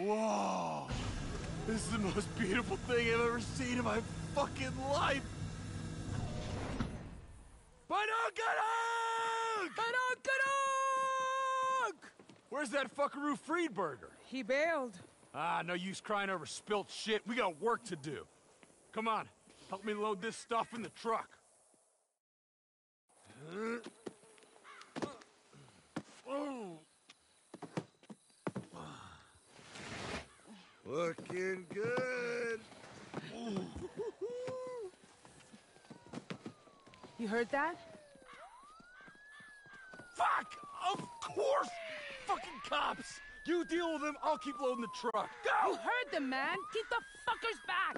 Whoa! This is the most beautiful thing I've ever seen in my fucking life! Badunkanunk! Badunkanunk! Where's that fuckaroo Friedberger? He bailed. Ah, no use crying over spilt shit. We got work to do. Come on, help me load this stuff in the truck. Looking good. You heard that? Fuck! Of course! Fucking cops! You deal with them, I'll keep loading the truck. Go! You heard them, man! Keep the fuckers back!